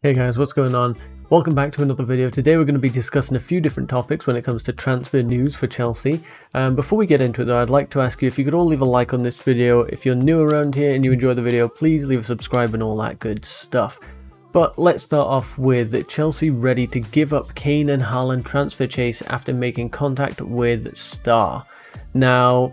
Hey guys, what's going on? Welcome back to another video. Today we're going to be discussing a few different topics when it comes to transfer news for Chelsea. Um, before we get into it though, I'd like to ask you if you could all leave a like on this video. If you're new around here and you enjoy the video, please leave a subscribe and all that good stuff. But let's start off with Chelsea ready to give up Kane and Haaland transfer chase after making contact with Star. Now,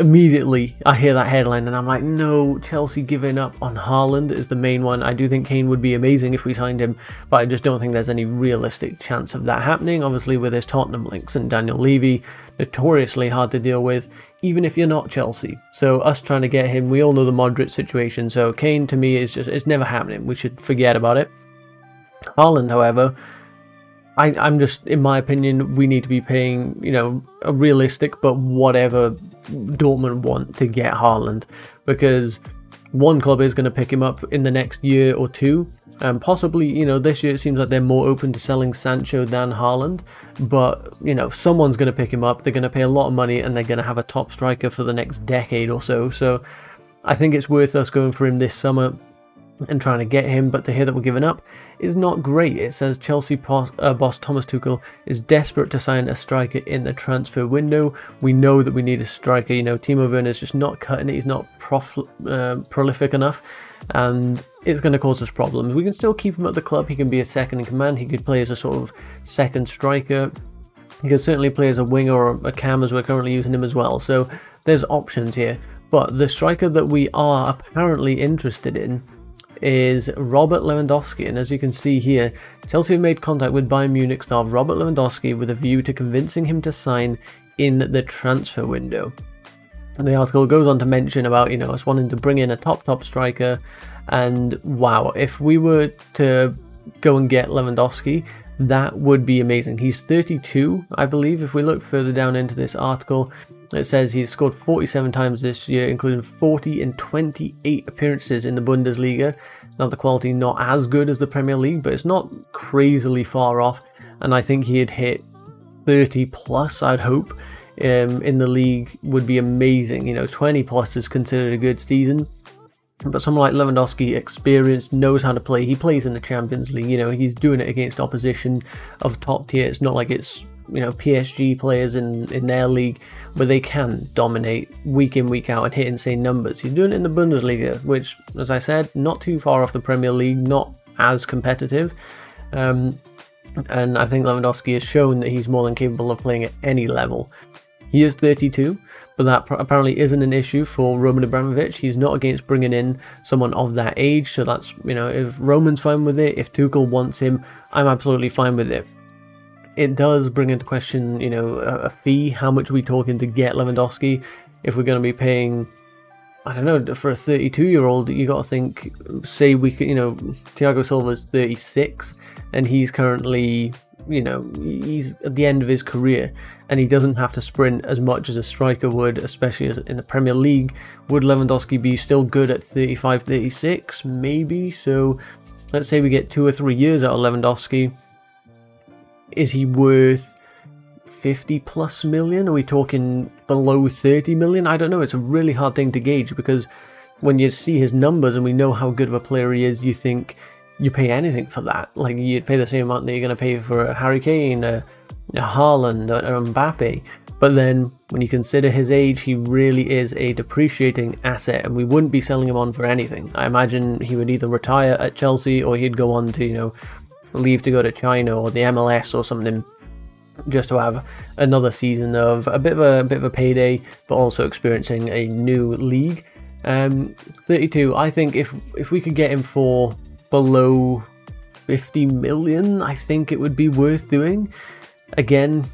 immediately I hear that headline and I'm like, no, Chelsea giving up on Haaland is the main one. I do think Kane would be amazing if we signed him, but I just don't think there's any realistic chance of that happening. Obviously, with his Tottenham links and Daniel Levy, notoriously hard to deal with, even if you're not Chelsea. So us trying to get him, we all know the Modric situation. So Kane to me is just it's never happening. We should forget about it. Haaland, however, I, I'm just, in my opinion, we need to be paying, you know, a realistic but whatever Dortmund want to get Haaland because one club is going to pick him up in the next year or two. And possibly, you know, this year it seems like they're more open to selling Sancho than Haaland. But, you know, someone's going to pick him up. They're going to pay a lot of money and they're going to have a top striker for the next decade or so. So I think it's worth us going for him this summer and trying to get him, but to hear that we're giving up is not great. It says Chelsea boss, uh, boss Thomas Tuchel is desperate to sign a striker in the transfer window. We know that we need a striker. You know, Timo Werner is just not cutting it. He's not uh, prolific enough, and it's going to cause us problems. We can still keep him at the club. He can be a second in command. He could play as a sort of second striker. He could certainly play as a winger or a cam as we're currently using him as well. So there's options here. But the striker that we are apparently interested in is Robert Lewandowski. And as you can see here, Chelsea have made contact with Bayern Munich star Robert Lewandowski with a view to convincing him to sign in the transfer window. And the article goes on to mention about, you know, us wanting to bring in a top, top striker. And wow, if we were to go and get Lewandowski, that would be amazing. He's 32, I believe, if we look further down into this article. It says he's scored 47 times this year, including 40 and 28 appearances in the Bundesliga. Now the quality not as good as the Premier League, but it's not crazily far off. And I think he'd hit 30 plus, I'd hope, um, in the league would be amazing. You know, 20 plus is considered a good season. But someone like Lewandowski, experienced, knows how to play. He plays in the Champions League. You know, he's doing it against opposition of top tier. It's not like it's you know PSG players in in their league where they can dominate week in week out and hit insane numbers. He's doing it in the Bundesliga, which, as I said, not too far off the Premier League, not as competitive. Um, and I think Lewandowski has shown that he's more than capable of playing at any level. He is 32, but that apparently isn't an issue for Roman Abramovich. He's not against bringing in someone of that age, so that's, you know, if Roman's fine with it, if Tuchel wants him, I'm absolutely fine with it it does bring into question, you know, a, fee. How much are we talking to get Lewandowski? If we're going to be paying, I don't know, for a 32 year old, you got to think, say we could, you know, Thiago Silva's 36 and he's currently, you know, he's at the end of his career and he doesn't have to sprint as much as a striker would, especially in the Premier League. Would Lewandowski be still good at 35, 36? Maybe. So let's say we get two or three years out of Lewandowski is he worth 50 plus million? Are we talking below 30 million? I don't know. It's a really hard thing to gauge because when you see his numbers and we know how good of a player he is, you think you pay anything for that. Like you'd pay the same amount that you're going to pay for a Harry Kane, a, a Haaland, a, a Mbappe. But then when you consider his age, he really is a depreciating asset and we wouldn't be selling him on for anything. I imagine he would either retire at Chelsea or he'd go on to, you know, leave to go to China or the MLS or something just to have another season of a bit of a, a bit of a payday, but also experiencing a new league. Um, 32. I think if if we could get him for below 50 million, I think it would be worth doing. Again,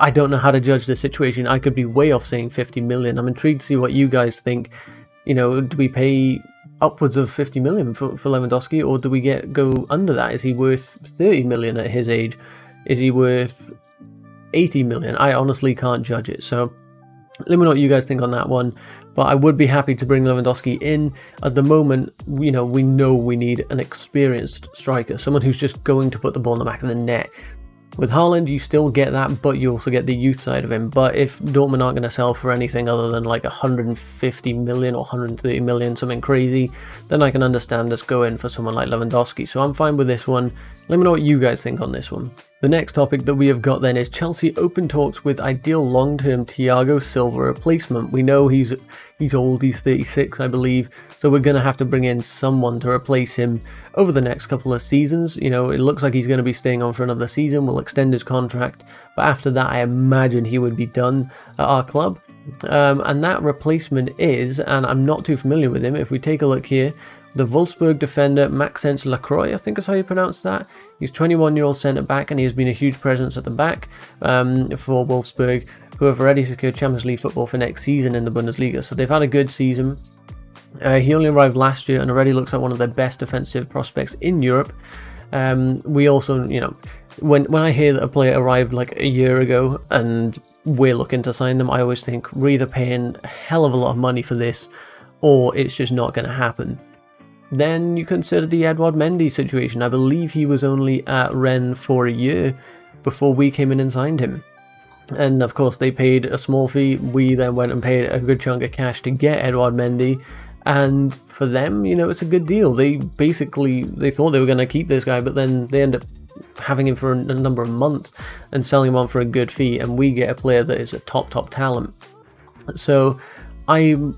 I don't know how to judge the situation. I could be way off saying 50 million. I'm intrigued to see what you guys think. You know, do we pay upwards of 50 million for, for Lewandowski, or do we get go under that? Is he worth 30 million at his age? Is he worth 80 million? I honestly can't judge it. So let me know what you guys think on that one. But I would be happy to bring Lewandowski in. At the moment, you know, we know we need an experienced striker, someone who's just going to put the ball in the back of the net. With Haaland, you still get that, but you also get the youth side of him. But if Dortmund aren't going to sell for anything other than like 150 million or 130 million, something crazy, then I can understand us going for someone like Lewandowski. So I'm fine with this one. Let me know what you guys think on this one. The next topic that we have got then is Chelsea open talks with ideal long-term Thiago Silva replacement. We know he's he's old, he's 36 I believe, so we're going to have to bring in someone to replace him over the next couple of seasons. You know, it looks like he's going to be staying on for another season, we'll extend his contract, but after that I imagine he would be done at our club. Um, and that replacement is, and I'm not too familiar with him, if we take a look here, the Wolfsburg defender Maxence Lacroix, I think is how you pronounce that. He's 21 year old centre back and he has been a huge presence at the back um, for Wolfsburg, who have already secured Champions League football for next season in the Bundesliga. So they've had a good season. Uh, he only arrived last year and already looks like one of their best defensive prospects in Europe. Um, we also, you know, when when I hear that a player arrived like a year ago and we're looking to sign them, I always think we're either paying a hell of a lot of money for this or it's just not going to happen. Then you consider the Edouard Mendy situation. I believe he was only at Rennes for a year before we came in and signed him. And of course, they paid a small fee. We then went and paid a good chunk of cash to get Edouard Mendy. And for them, you know, it's a good deal. They basically they thought they were going to keep this guy, but then they end up having him for a number of months and selling him on for a good fee, and we get a player that is a top top talent. So I'm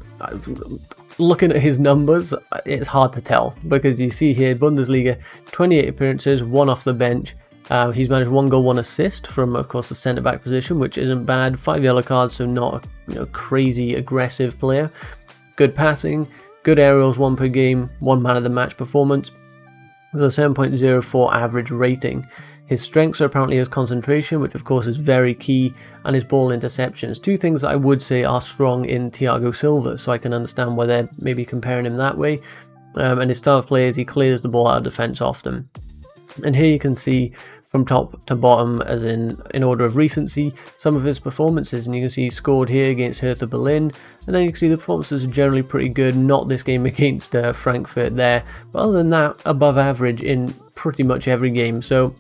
looking at his numbers, it's hard to tell because you see here Bundesliga 28 appearances, one off the bench. Uh, he's managed one goal, one assist from, of course, the centre back position, which isn't bad. Five yellow cards, so not a you know, crazy aggressive player. Good passing, good aerials, one per game, one man of the match performance with a 7.04 average rating. His strengths are apparently his concentration, which of course is very key, and his ball interceptions. Two things I would say are strong in Thiago Silva, so I can understand why they're maybe comparing him that way. Um, and his style of play is he clears the ball out of defence often. And here you can see from top to bottom, as in in order of recency, some of his performances. And you can see he scored here against Hertha Berlin, and then you can see the performances are generally pretty good. Not this game against uh, Frankfurt there, but other than that, above average in pretty much every game. So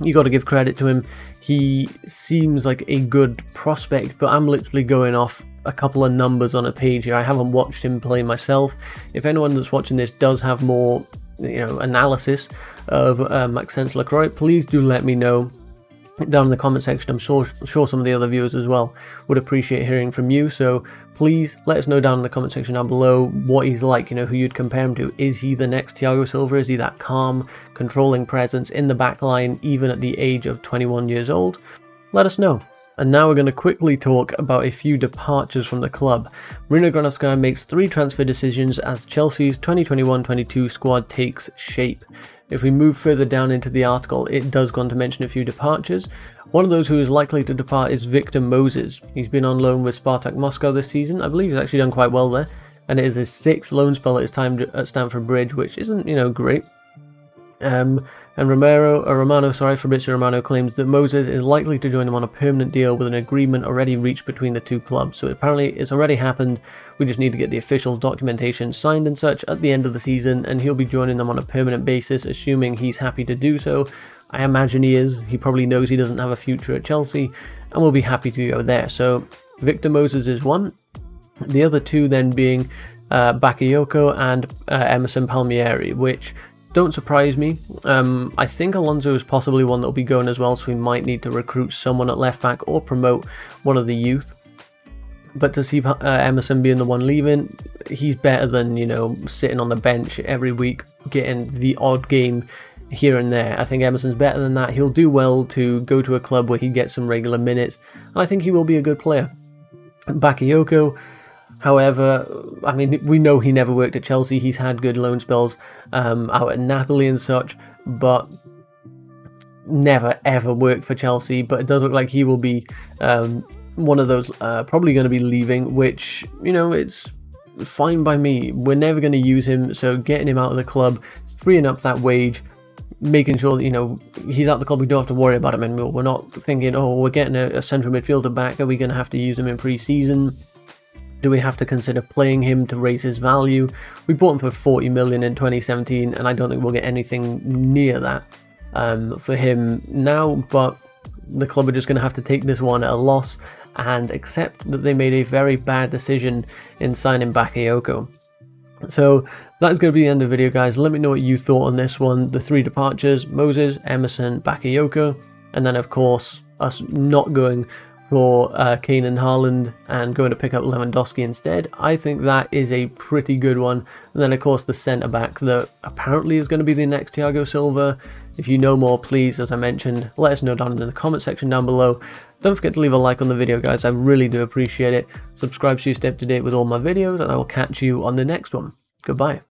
you got to give credit to him. He seems like a good prospect, but I'm literally going off a couple of numbers on a page here. I haven't watched him play myself. If anyone that's watching this does have more, you know, analysis of uh, Maxence Lacroix, please do let me know down in the comment section. I'm sure, sure some of the other viewers as well would appreciate hearing from you. So please let us know down in the comment section down below what he's like, you know, who you'd compare him to. Is he the next Thiago Silva? Is he that calm, controlling presence in the back line, even at the age of 21 years old? Let us know. And now we're going to quickly talk about a few departures from the club. Bruno Granovsky makes three transfer decisions as Chelsea's 2021-22 squad takes shape. If we move further down into the article, it does go on to mention a few departures. One of those who is likely to depart is Victor Moses. He's been on loan with Spartak Moscow this season. I believe he's actually done quite well there. And it is his sixth loan spell at his time at Stamford Bridge, which isn't, you know, great. Um, and Romero, uh, Romano, sorry, Fabrizio Romano claims that Moses is likely to join them on a permanent deal with an agreement already reached between the two clubs. So apparently it's already happened. We just need to get the official documentation signed and such at the end of the season, and he'll be joining them on a permanent basis, assuming he's happy to do so. I imagine he is. He probably knows he doesn't have a future at Chelsea, and will be happy to go there. So Victor Moses is one. The other two then being uh, Bakayoko and uh, Emerson Palmieri, which don't surprise me. Um, I think Alonso is possibly one that will be going as well, so we might need to recruit someone at left back or promote one of the youth. But to see uh, Emerson being the one leaving, he's better than, you know, sitting on the bench every week, getting the odd game here and there. I think Emerson's better than that. He'll do well to go to a club where he gets some regular minutes, and I think he will be a good player. Bakayoko, However, I mean, we know he never worked at Chelsea. He's had good loan spells um, out at Napoli and such, but never ever worked for Chelsea. But it does look like he will be um, one of those uh, probably going to be leaving, which, you know, it's fine by me. We're never going to use him, so getting him out of the club, freeing up that wage, making sure that, you know, he's out of the club, we don't have to worry about him anymore. We're not thinking, oh, we're getting a, a central midfielder back, are we going to have to use him in pre-season? Do we have to consider playing him to raise his value? We bought him for 40 million in 2017 and I don't think we'll get anything near that um, for him now, but the club are just going to have to take this one at a loss and accept that they made a very bad decision in signing Bakayoko. So that's going to be the end of the video guys. Let me know what you thought on this one. The three departures, Moses, Emerson, Bakayoko, and then of course us not going for uh, Kane and Haaland and going to pick up Lewandowski instead. I think that is a pretty good one. And then of course the centre back that apparently is going to be the next Thiago Silva. If you know more, please, as I mentioned, let us know down in the comment section down below. Don't forget to leave a like on the video, guys. I really do appreciate it. Subscribe so you stay up to date with all my videos, and I will catch you on the next one. Goodbye.